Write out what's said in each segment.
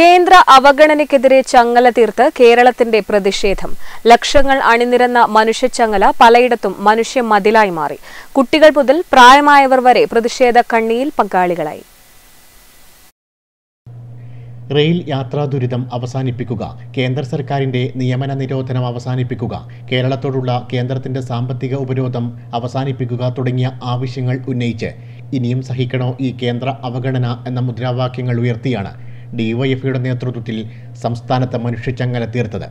കേന്ദ്ര അവഗണനയ്ക്കെതിരെ ചങ്ങല തീർത്ത് കേരളത്തിന്റെ പ്രതിഷേധം. ലക്ഷങ്ങൾ അണിനിരന്ന മനുഷ്യച്ചങ്ങല പലയിടത്തും മനുഷ്യ മതിലായി മാറി. കുട്ടികൾ മുതൽ പ്രായമായവർ വരെ പ്രതിഷേധ കണ്ണിയിൽ പങ്കാളികളായി. റെയിൽ യാത്രാ ദുരിതം അവസാനിപ്പിക്കുക. കേന്ദ്ര സർക്കാരിന്റെ നിയമന നിരോധനം അവസാനിപ്പിക്കുക. കേരളത്തോടുള്ള കേന്ദ്രത്തിന്റെ സാമ്പത്തിക ഉപരോധം അവസാനിപ്പിക്കുക തുടങ്ങിയ ആവശ്യങ്ങൾ ഉന്നയിച്ച്. ഇനിയും സഹിക്കണോ ഈ കേന്ദ്ര അവഗണന എന്ന മുദ്രാവാക്യങ്ങൾ ഉയർത്തിയാണ്. ഡിവൈഎഫ്ഐയുടെ നേതൃത്വത്തിൽ സംസ്ഥാനത്ത് മനുഷ്യച്ചങ്ങല തീർത്തത്.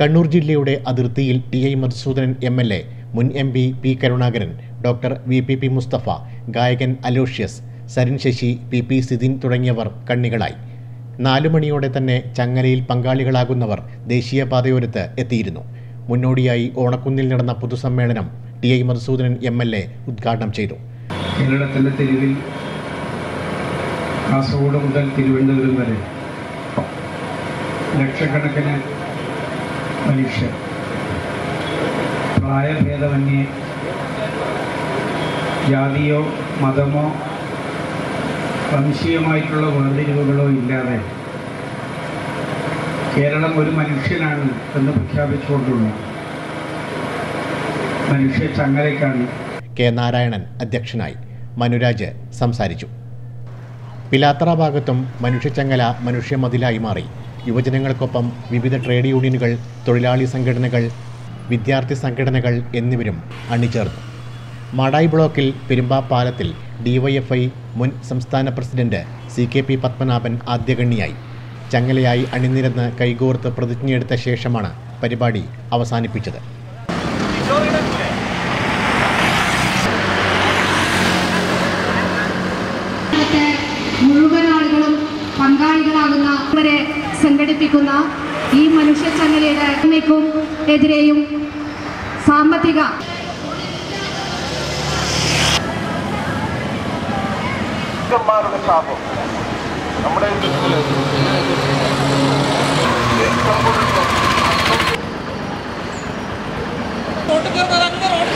കണ്ണൂർ ജില്ലയുടെ അതിർത്തിയിൽ T I Madhusoodanan M L A മുൻ M P P Karunakaran doctor V P P Mustafa ഗായകൻ അലോഷ്യസ് സരിൻ ശശി പി പി സിദിൻ തുടങ്ങിയവർ കണ്ണികളായി. നാലു മണിയോടെ തന്നെ ചങ്ങലയിൽ പങ്കാളികളാകുന്നവർ ദേശീയപാതയോരത്ത് എത്തിയിരുന്നു. മുന്നോടിയായി ഓണക്കുന്നിൽ നടന്ന പൊതുസമ്മേളനം T I Madhusoodanan M L A ഉദ്ഘാടനം ചെയ്തു. കേരളത്തിന്റെ തെരുവിൽ കാസർഗോഡ് മുതൽ തിരുവനന്തപുരം വരെ. ലക്ഷക്കണക്കിന് മനുഷ്യർ. പ്രായഭേദമന്യേ ജാതിയോ മതമോ വംശീയമായിട്ടുള്ള വേർതിരിവുകളോ ഇല്ലാതെ കേരളം ഒരു മനുഷ്യനാണ് എന്ന് പ്രഖ്യാപിച്ചുകൊണ്ടുള്ള മനുഷ്യ ചങ്ങലയ്ക്കാണ് കെ നാരായണൻ അധ്യക്ഷനായി. മനുരാജ് സംസാരിച്ചു. പിലാത്തറ ഭാഗത്തും മനുഷ്യച്ചങ്ങല മനുഷ്യമതിലായി മാറി. യുവജനങ്ങൾക്കൊപ്പം വിവിധ ട്രേഡ് യൂണിയനുകൾ തൊഴിലാളി സംഘടനകൾ വിദ്യാർത്ഥി സംഘടനകൾ എന്നിവരും അണിചേർന്നു. മാടായി ബ്ലോക്കിൽ പെരുമ്പാപ്പാലത്തിൽ ഡിവൈഎഫ്ഐ മുൻ സംസ്ഥാന president C K P Padmanabhan ആദ്യഗണ്ണിയായി ചങ്ങലയായി അണിനിരന്ന് കൈകോർത്ത് പ്രതിജ്ഞയെടുത്ത ശേഷമാണ് പരിപാടി അവസാനിപ്പിച്ചത്. സംഘടിപ്പിക്കുന്ന ഈ മനുഷ്യ ചങ്ങലയുടെ അടിമയ്ക്കും എതിരെയും സാമ്പത്തിക എന്റെ ശാപം. നമ്മുടെ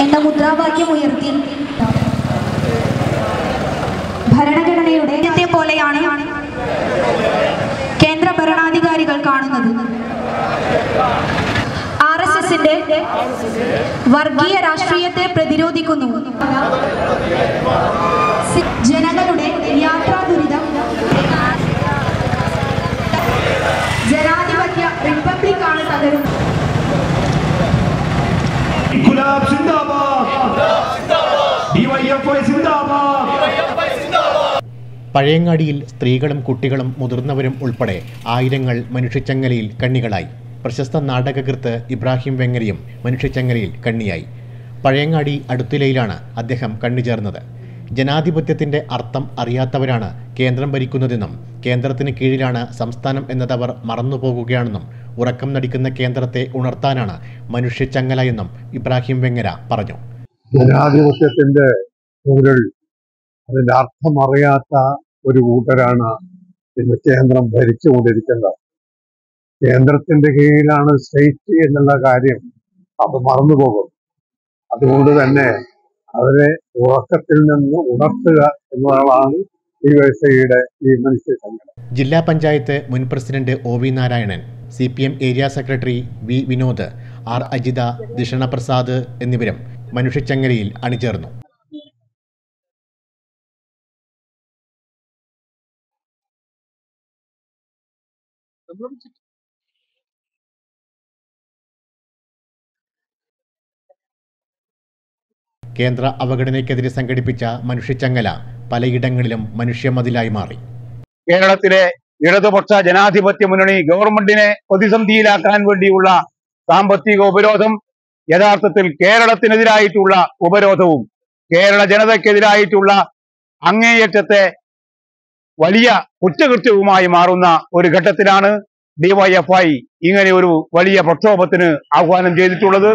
എന്ന മുദ്രാവാക്യം ഉയർത്തി. വർഗീയ രാഷ്ട്രീയത്തെ പ്രതിരോധിക്കുന്നു. ജനങ്ങളുടെ യാത്രാ ദുരിതം ജനാധിപത്യ റിപ്പബ്ലിക്കാണ് തകരുന്നത്. ഗുലാബ് പഴയങ്ങാടിയിൽ സ്ത്രീകളും കുട്ടികളും മുതിർന്നവരും ഉൾപ്പെടെ ആയിരങ്ങൾ മനുഷ്യച്ചങ്ങലയിൽ കണ്ണികളായി. പ്രശസ്ത നാടകകൃത്ത് ഇബ്രാഹിം വെങ്ങരയും മനുഷ്യച്ചങ്ങലയിൽ കണ്ണിയായി. പഴയങ്ങാടി അടുത്തിലയിലാണ് അദ്ദേഹം കണ്ണിചേർന്നത് ജനാധിപത്യത്തിന്റെ അർത്ഥം അറിയാത്തവരാണ് കേന്ദ്രം ഭരിക്കുന്നതെന്നും കേന്ദ്രത്തിന് കീഴിലാണ് സംസ്ഥാനം എന്നതവർ മറന്നുപോകുകയാണെന്നും ഉറക്കം നടിക്കുന്ന കേന്ദ്രത്തെ ഉണർത്താനാണ് മനുഷ്യച്ചങ്ങല എന്നും ഇബ്രാഹിം വെങ്ങര പറഞ്ഞു. ജനാധിപത്യത്തിന്റെ പൊരുൾ അതിന്റെ അർത്ഥം അറിയാത്ത ഒരു കൂട്ടരാണ് കേന്ദ്രം ഭരിച്ചുകൊണ്ടിരിക്കുന്നത്. കേന്ദ്രത്തിന്റെ കീഴിലാണ് സ്റ്റേറ്റ് എന്നുള്ള കാര്യം അത് മറന്നുപോകും അതുകൊണ്ട് തന്നെ അവരെ ഉറക്കത്തിൽ നിന്ന് ഉണർത്തുക എന്നതാണ് ഈ വ്യവസ്ഥയുടെ ഈ മനുഷ്യ സംഘടന ജില്ലാ പഞ്ചായത്ത് മുൻ president O V Narayanan C P M area secretary V Vinod R Ajitha Dishana Prasad എന്നിവരും മനുഷ്യച്ചങ്ങലയിൽ അണിചേർന്നു. കേന്ദ്ര അവഗണനയ്ക്കെതിരെ സംഘടിപ്പിച്ച മനുഷ്യച്ചങ്ങല പലയിടങ്ങളിലും മനുഷ്യമതിലായി മാറി. കേരളത്തിലെ ഇടതുപക്ഷ ജനാധിപത്യ മുന്നണി ഗവൺമെന്റിനെ പ്രതിസന്ധിയിലാക്കാൻ വേണ്ടിയുള്ള സാമ്പത്തിക ഉപരോധം യഥാർത്ഥത്തിൽ കേരളത്തിനെതിരായിട്ടുള്ള ഉപരോധവും കേരള ജനതയ്ക്കെതിരായിട്ടുള്ള അങ്ങേയറ്റത്തെ വലിയ കുറ്റകൃത്യവുമായി മാറുന്ന ഒരു ഘട്ടത്തിലാണ് ഡിവൈഎഫ്ഐ ഇങ്ങനെ ഒരു വലിയ പ്രക്ഷോഭത്തിന് ആഹ്വാനം ചെയ്തിട്ടുള്ളത്.